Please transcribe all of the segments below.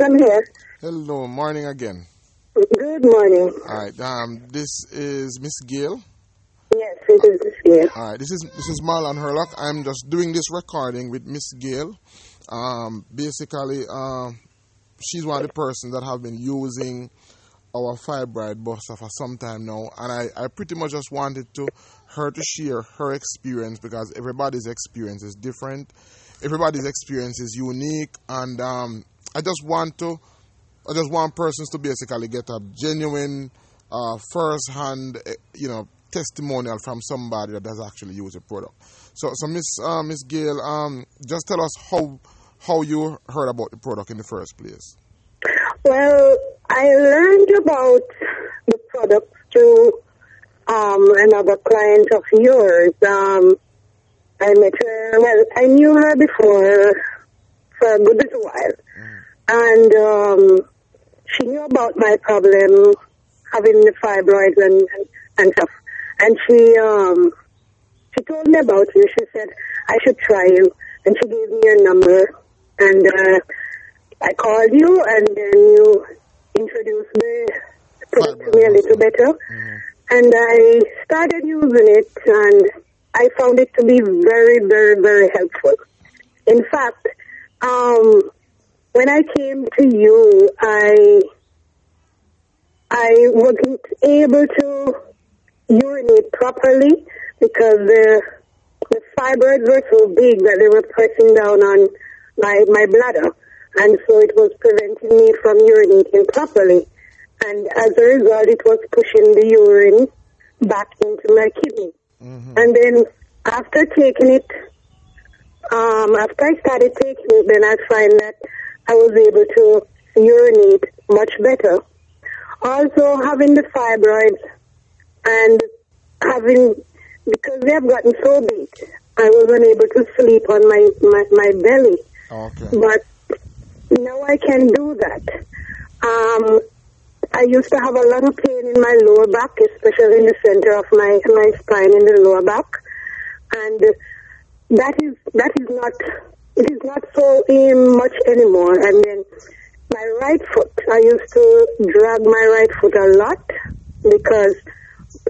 I'm here. Hello, morning again. Good morning. All right, um, this is Miss Gayle. Yes, it is Miss Gayle. All right, this is this is Marlon Hurlock. I'm just doing this recording with Miss Gayle. Um, basically, um, she's one of the persons that have been using our fibroid buster for some time now, and I, I pretty much just wanted to her to share her experience because everybody's experience is different. Everybody's experience is unique, and um, I just want to, I just want persons to basically get a genuine, uh, first-hand, eh, you know, testimonial from somebody that has actually used the product. So, so Miss uh, Miss Gayle, um, just tell us how how you heard about the product in the first place. Well, I learned about the product through um, another client of yours. Um, I met her, well, I knew her before for a good little while. And um, she knew about my problem, having the fibroids and, and stuff. And she um, she told me about you. She said, I should try you. And she gave me your number. And uh, I called you, and then you introduced me, product to me a little better. And I started using it, and I found it to be very, very, very helpful. In fact, um, when I came to you, I I wasn't able to urinate properly because the the fibroids were so big that they were pressing down on my my bladder, and so it was preventing me from urinating properly. And as a result, it was pushing the urine back into my kidney. And then after taking it, um, after I started taking it, then I find that I was able to urinate much better. Also, having the fibroids and having, because they have gotten so big, I was unable to sleep on my, my, my belly. Okay. But now I can do that. Um, I used to have a lot of pain in my lower back, especially in the center of my, my spine in the lower back. And that is, that is not, it is not so much anymore. I mean, my right foot, I used to drag my right foot a lot because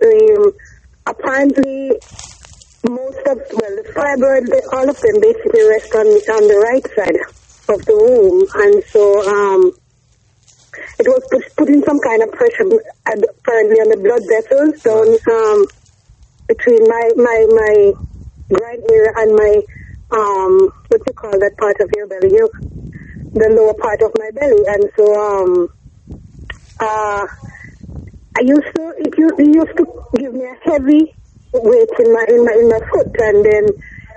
um, apparently most of, well, the fibroid, all of them basically rest on, on the right side of the womb. And so, um, it was put, putting some kind of pressure apparently on the blood vessels down, um, between my, my, my right ear and my, um, what you call that part of your belly, your, the lower part of my belly. And so, um, uh, I used to, it used, it used to give me a heavy weight in my, in my, in my foot and then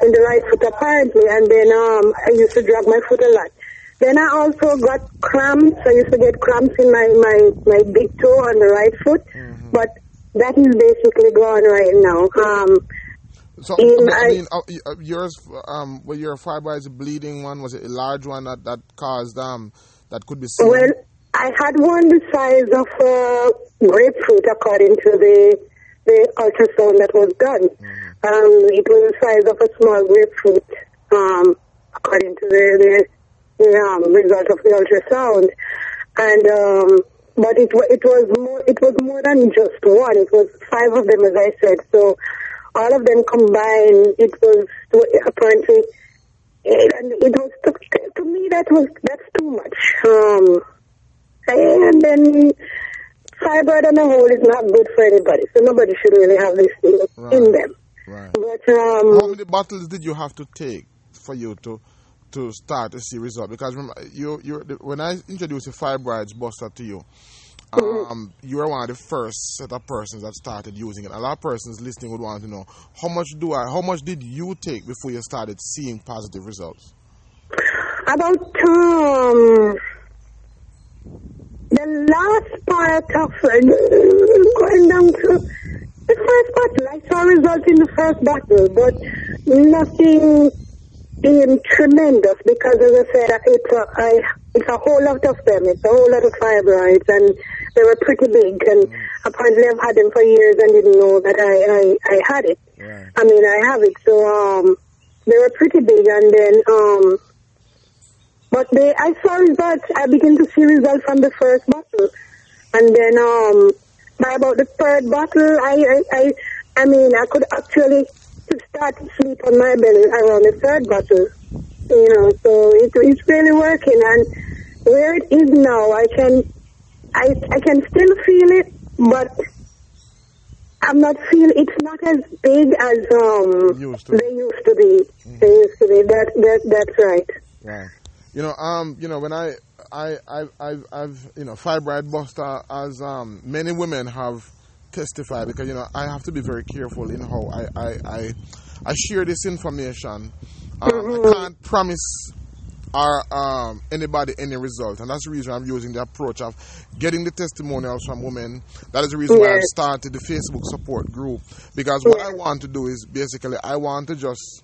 in the right foot apparently. And then, um, I used to drag my foot a lot. Then I also got cramps. I used to get cramps in my, my, my big toe on the right foot. But that is basically gone right now. Um, So, In I I- mean, uh, y- uh, yours, um, well, your fibroids bleeding one was it a large one that that caused um that could be seen? Well, I had one the size of a grapefruit, according to the the ultrasound that was done. Um, it was the size of a small grapefruit, um, according to the the, the um, result of the ultrasound. And um, but it it was more it was more than just one. It was five of them, as I said. So all of them combined, it was apparently. And it was to, to me that was that's too much. Um, and then fibroid on the whole is not good for anybody. So nobody should really have this thing in them. Right. But um, How many bottles did you have to take for you to to start to see result? Because remember, you you when I introduced the fibroids buster to you, um, you were one of the first set of persons that started using it. A lot of persons listening would want to know how much do I, how much did you take before you started seeing positive results? about um, the last part of uh, going down to the first bottle, I saw results in the first bottle, but nothing um, tremendous because, as I said, it's a, I, it's a whole lot of them. It's a whole lot of fibroids, and they were pretty big. And apparently, I've had them for years and didn't know that I, I, I had it. Right. I mean, I have it. So um, they were pretty big, and then um, But they, I saw results. I began to see results from the first bottle, and then um, by about the third bottle, I, I, I, I mean, I could actually start to sleep on my belly around the third bottle. You know, so it, it's really working, and where it is now, I can, I, I can still feel it, but I'm not feeling. It's not as big as um Used to. they used to be. They used to be. That that that's right. Right. You know, um, you know, when I, I, I, I've, I've, you know, fibroid buster, as um, many women have testified, because you know, I have to be very careful in how I, I, I, I share this information. Um, I can't promise or um, anybody any result, and that's the reason I'm using the approach of getting the testimonials from women. That is the reason why I've started the Facebook support group because what I want to do is basically I want to just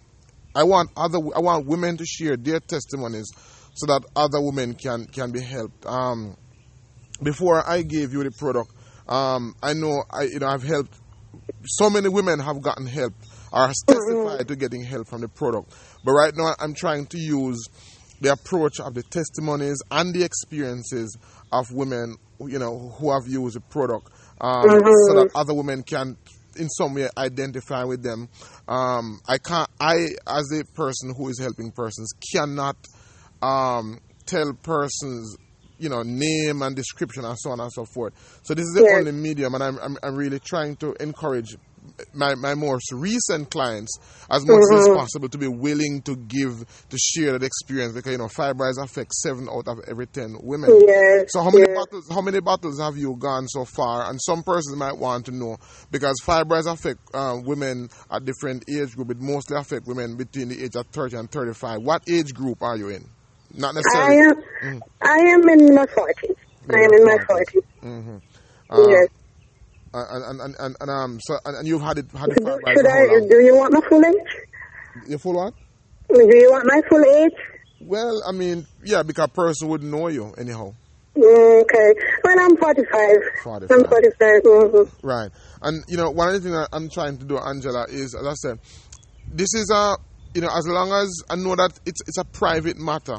I want other I want women to share their testimonies so that other women can can be helped. Um, before I gave you the product, um, I know I you know I've helped so many women have gotten help or has testified to getting help from the product. But right now I'm trying to use the approach of the testimonies and the experiences of women you know who have used the product um, so that other women can in some way identify with them. Um, I can't. I, as a person who is helping persons, cannot um, tell persons, you know, name and description and so on and so forth. So this is the Yes. only medium, and I'm, I'm I'm really trying to encourage my, my most recent clients as much as possible to be willing to give to share that experience because you know fibroids affect seven out of every ten women. Yes. So how many yes. bottles? How many bottles have you gone so far? And some persons might want to know because fibroids affect uh, women at different age group. It mostly affect women between the age of thirty and thirty-five. What age group are you in? Not necessarily. I am. I am in my forties. I am in my forties. Mm-hmm. Uh, yes. And, and, and, um, so and, and you've had it had the Do, should I? Do you want my full age? Your full what? Do you want my full age? Well, I mean, yeah, because a person wouldn't know you anyhow. Mm, Okay. Well, I'm 45. 45. I'm 45. Mm-hmm. Right. And you know, one of the things that I'm trying to do, Angela, is as I said, this is a you know, as long as I know that it's it's a private matter,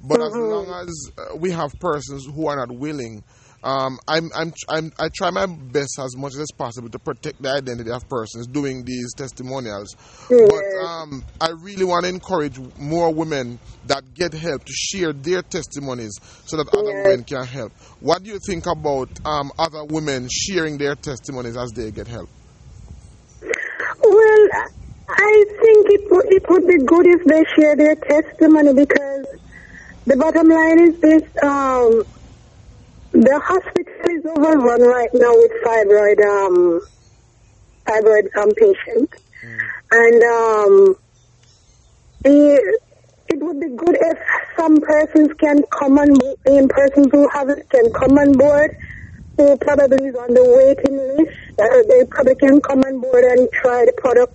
but as long as uh, we have persons who are not willing. Um, I'm, I'm, I'm, I try my best as much as possible to protect the identity of persons doing these testimonials. But um, I really want to encourage more women that get help to share their testimonies so that other Yes. women can help. What do you think about um, other women sharing their testimonies as they get help? Well, I think it would, it would be good if they share their testimony because the bottom line is this, um, the hospital is overrun right now with fibroid, um, fibroid um, patients. And um, the, it would be good if some persons can come on, in persons who have it can come on board who probably is on the waiting list. Uh, they probably can come on board and try the product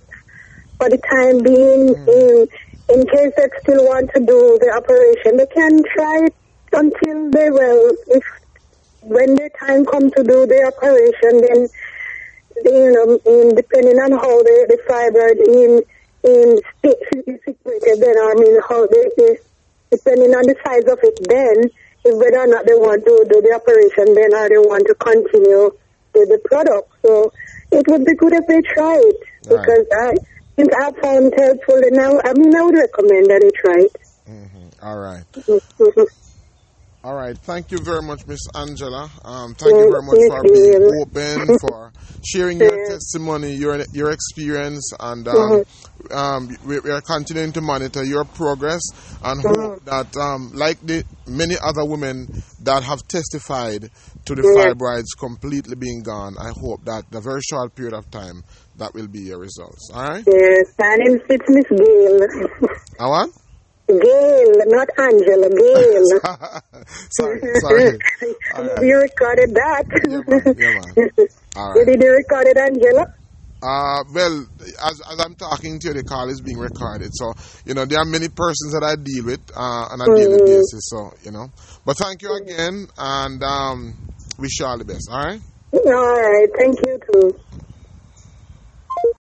for the time being. In, in case they still want to do the operation, they can try it until they will. If when the time comes to do the operation, then you know, in, depending on how the, the fibroid in in situated, then I mean how they, they depending on the size of it, then if whether or not they want to do the operation, then or they want to continue with the product. So it would be good if they try it Right. because I think I found helpful, and I, I mean I would recommend that they try it. All right. Mhm. All right. Thank you very much, Miss Angela. Um, thank you very much for being open, for sharing your testimony, your your experience, and um, um, we, we are continuing to monitor your progress and hope that, um, like the many other women that have testified to the fibroids completely being gone, I hope that the very short period of time that will be your results. All right. Yes, my name is Miss Gayle. I want. Gayle, not Angela, Gayle. sorry, sorry. Right. You recorded that. Yeah, man. Yeah, man. All right. Did you record it, Angela? Uh, well, as, as I'm talking to you, the call is being recorded. So, you know, there are many persons that I deal with uh, on a daily basis. So, you know. But thank you again, and um, wish you all the best. All right? All right. Thank you, too.